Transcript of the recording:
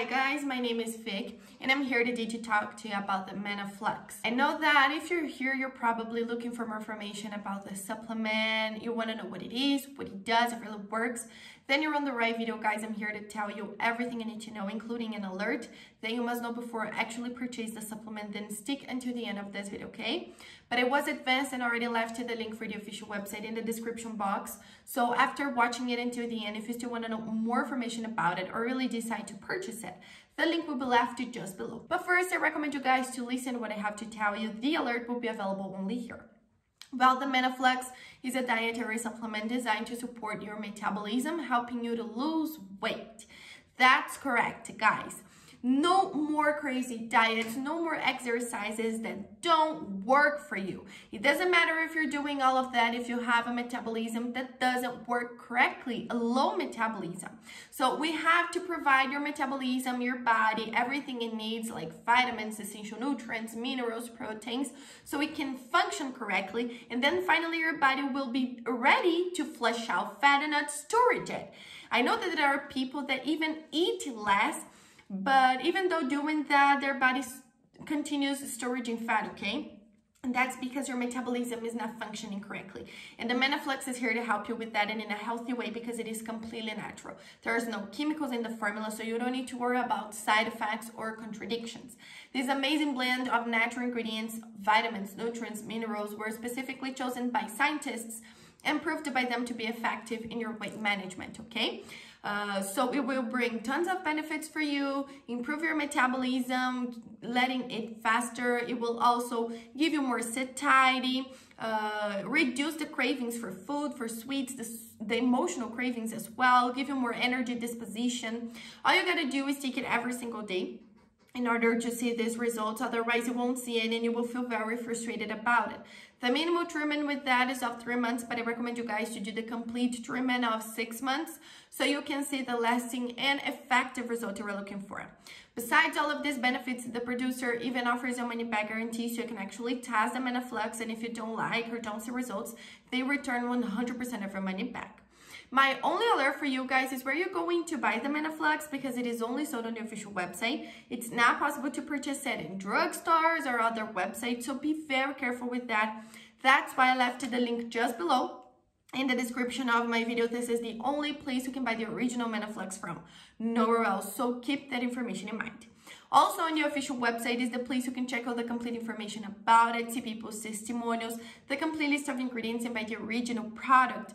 Hi guys, my name is Vic and I'm here today to talk to you about the MannaFlux. I know that if you're here, you're probably looking for more information about the supplement. You want to know what it is, what it does, if it really works. Then you're on the right video, guys. I'm here to tell you everything you need to know, including an alert that you must know before actually purchase the supplement. Then stick until the end of this video, okay? But it was advanced and already left to the link for the official website in the description box. So after watching it until the end, if you still want to know more information about it or really decide to purchase it, the link will be left just below. But first, I recommend you guys to listen to what I have to tell you. The alert will be available only here. Well, the MannaFlux is a dietary supplement designed to support your metabolism, helping you to lose weight. That's correct, guys. No more crazy diets, no more exercises that don't work for you. It doesn't matter if you're doing all of that if you have a metabolism that doesn't work correctly, a low metabolism. So we have to provide your metabolism, your body, everything it needs like vitamins, essential nutrients, minerals, proteins, so it can function correctly. And then finally your body will be ready to flush out fat and not storage it. I know that there are people that even eat less but even though doing that, their body continues storing fat, okay? And that's because your metabolism is not functioning correctly. And the MannaFlux is here to help you with that and in a healthy way because it is completely natural. There's no chemicals in the formula, so you don't need to worry about side effects or contradictions. This amazing blend of natural ingredients, vitamins, nutrients, minerals were specifically chosen by scientists and proved by them to be effective in your weight management, okay? Uh, so it will bring tons of benefits for you, improve your metabolism, letting it faster. It will also give you more satiety, uh, reduce the cravings for food, for sweets, the, the emotional cravings as well, give you more energy, disposition. All you gotta do is take it every single day in order to see these results. Otherwise, you won't see it and you will feel very frustrated about it. The minimal treatment with that is of three months, but I recommend you guys to do the complete treatment of six months so you can see the lasting and effective result you're looking for. Besides all of these benefits, the producer even offers a money back guarantee so you can actually test the MannaFlux and if you don't like or don't see results, they return 100% of your money back. My only alert for you guys is where you're going to buy the MannaFlux because it is only sold on the official website. It's not possible to purchase it in drugstores or other websites, so be very careful with that. That's why I left the link just below in the description of my video. This is the only place you can buy the original MannaFlux from, nowhere else, so keep that information in mind. Also on the official website is the place you can check out the complete information about it, see people's testimonials, the complete list of ingredients and buy the original product.